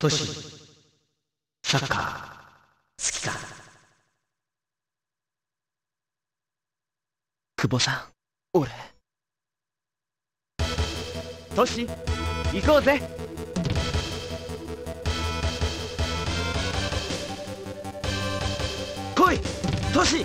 トシサッカー。好きか。久保さん。俺。トシ行こうぜ。来い。トシ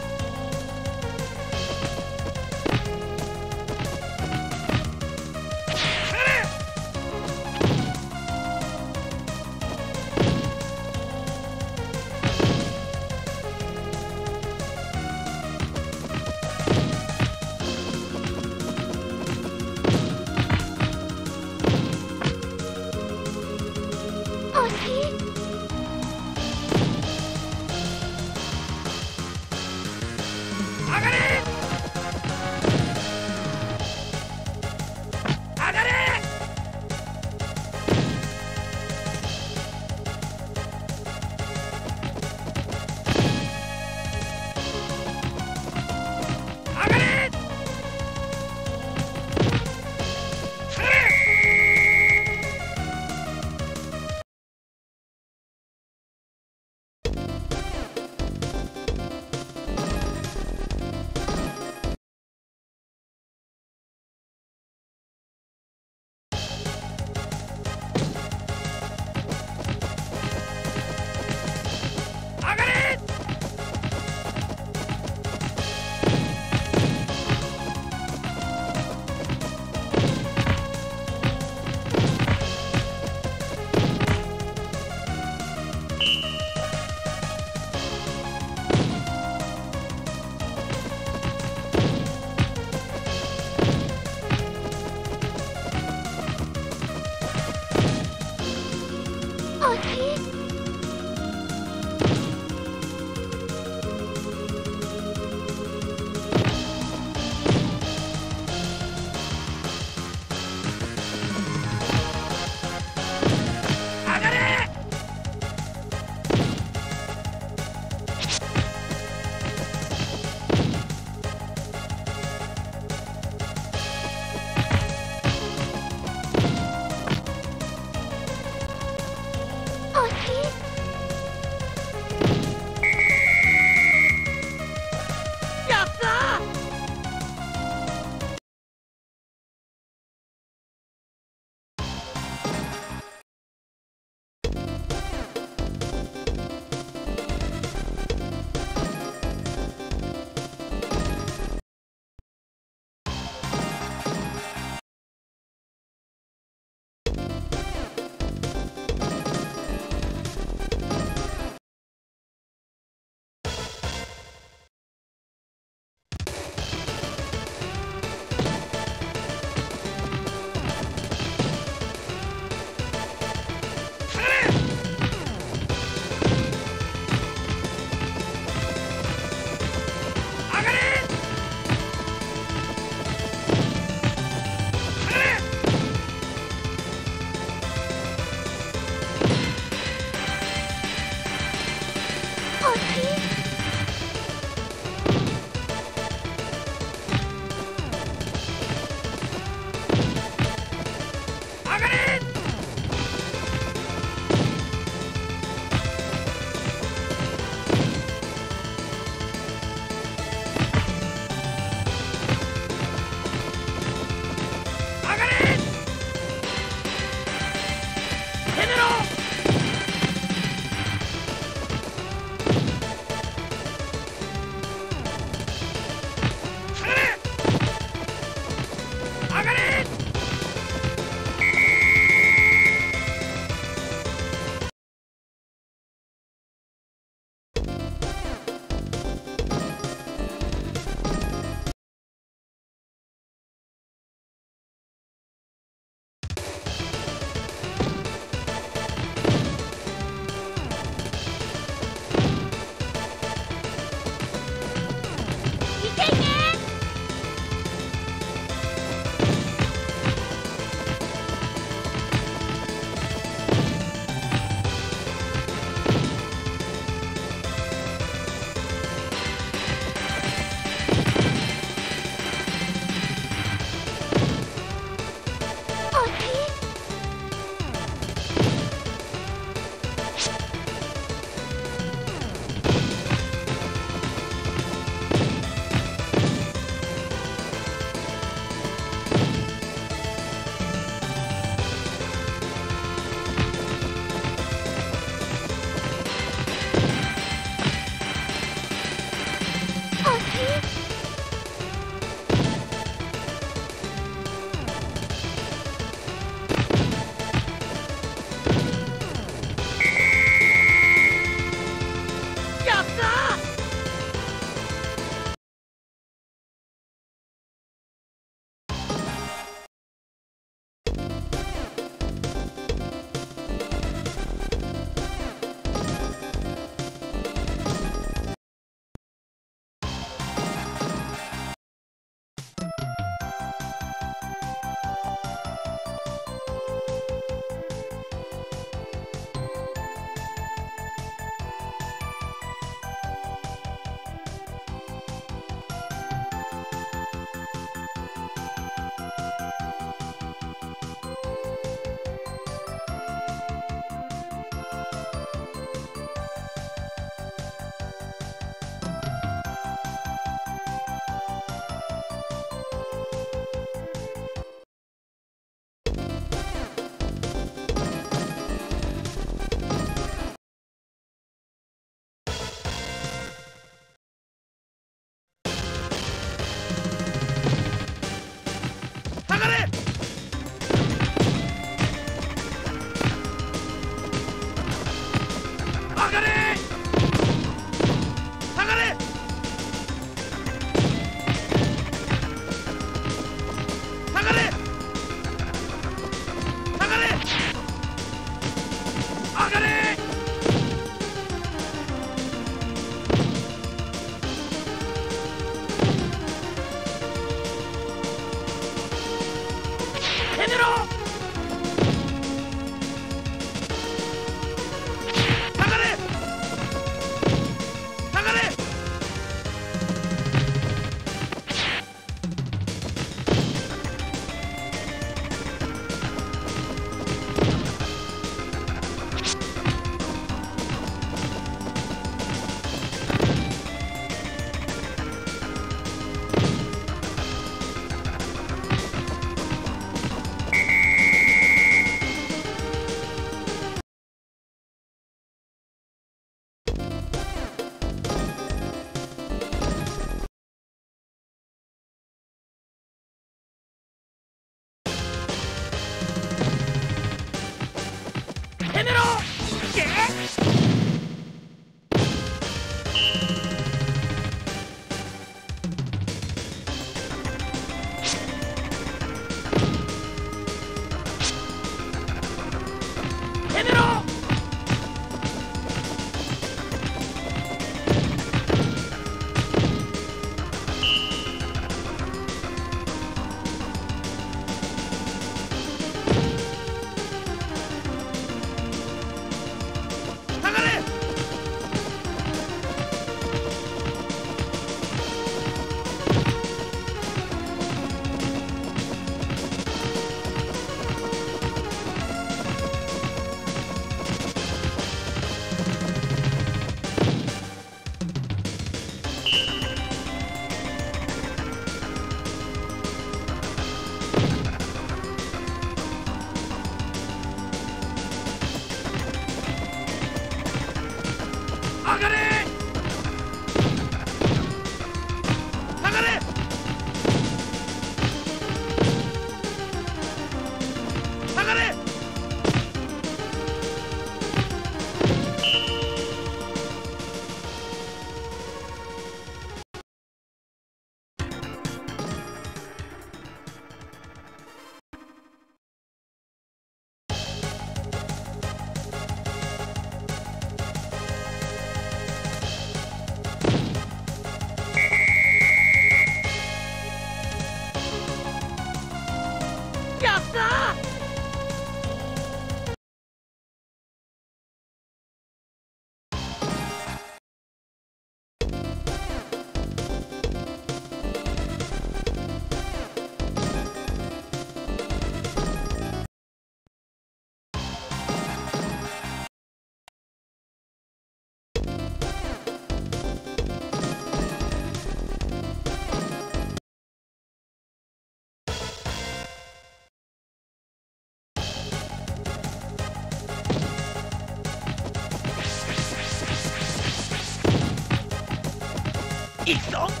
行くぞ。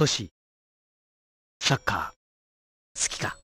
都市サッカー。好きか。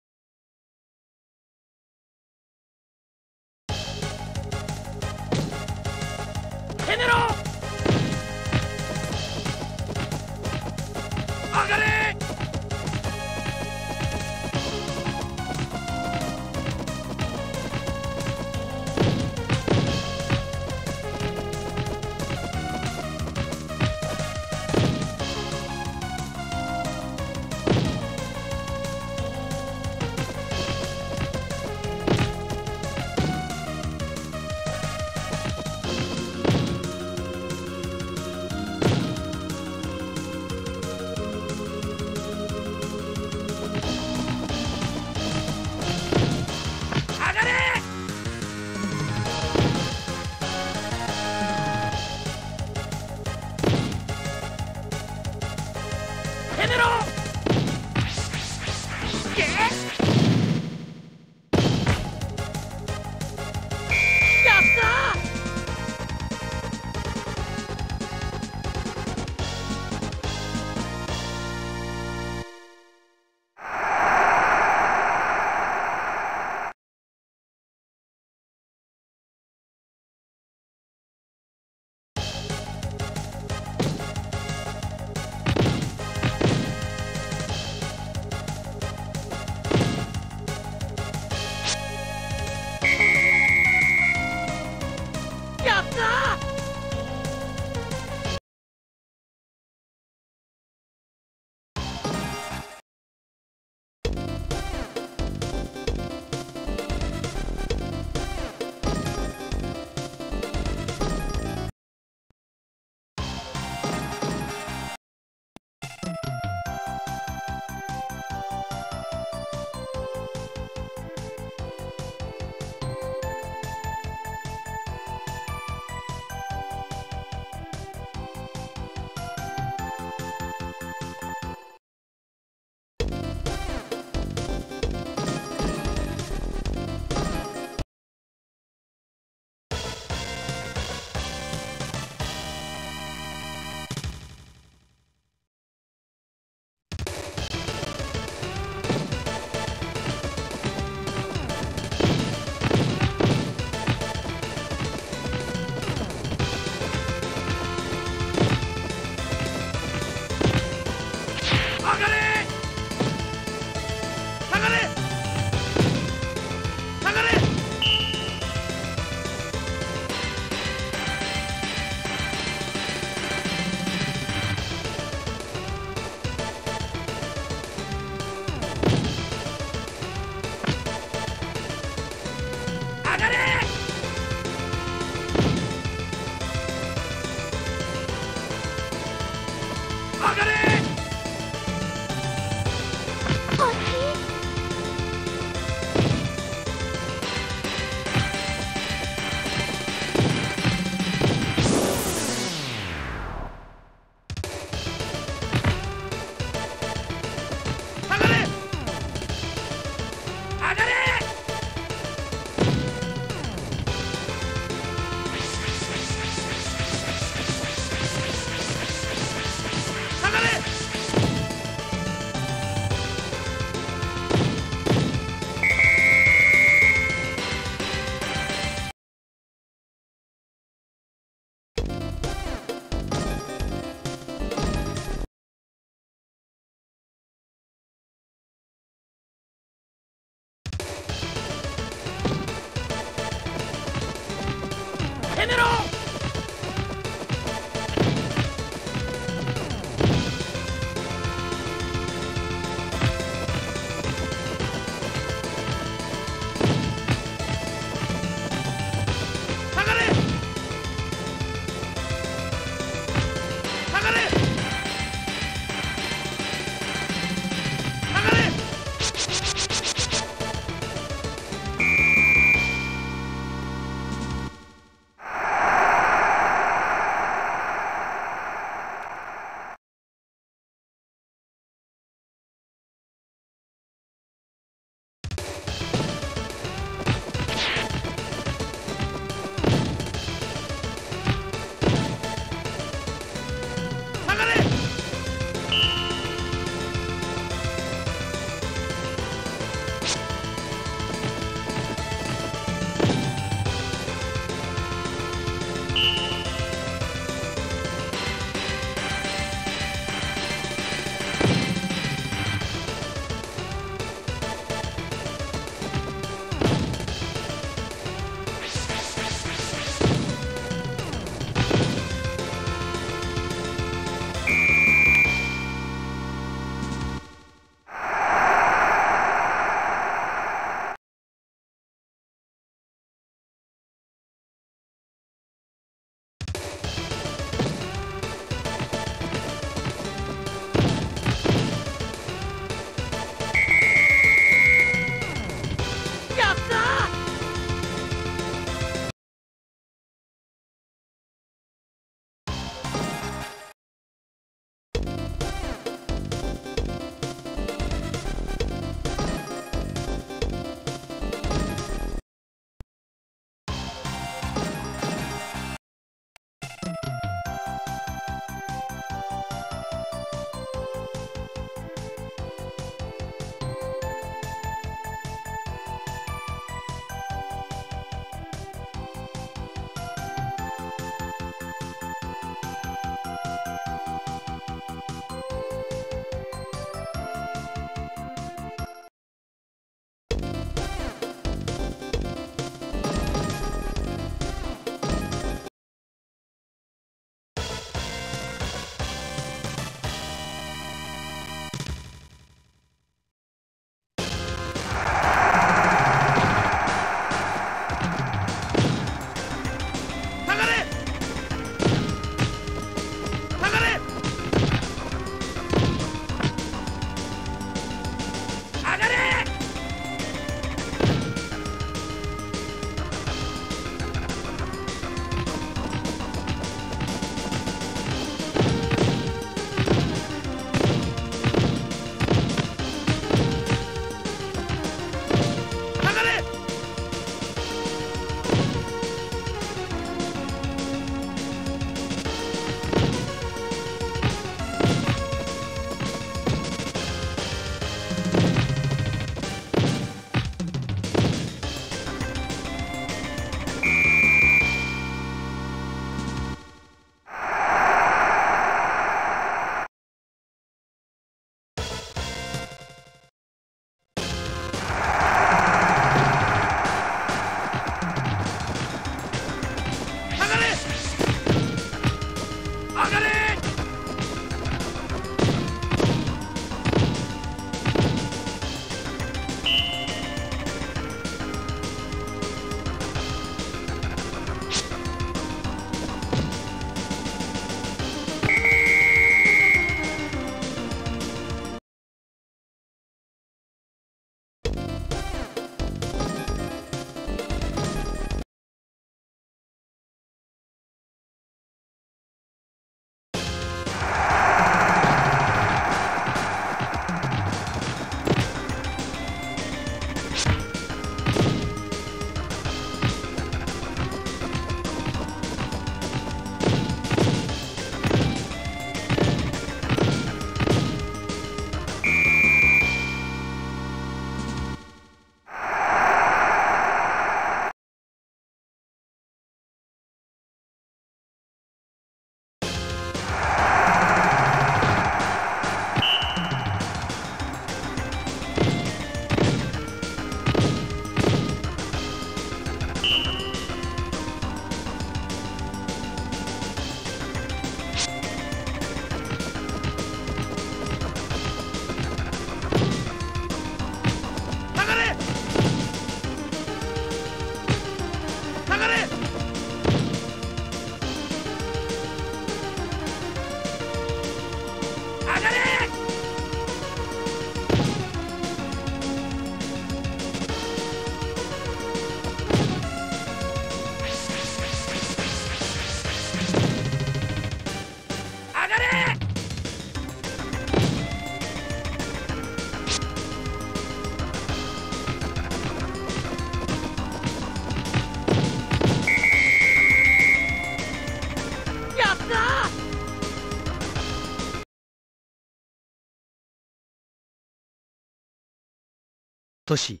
トシ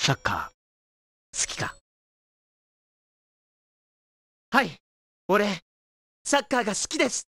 サッカー。好きか？はい。俺サッカーが好きです。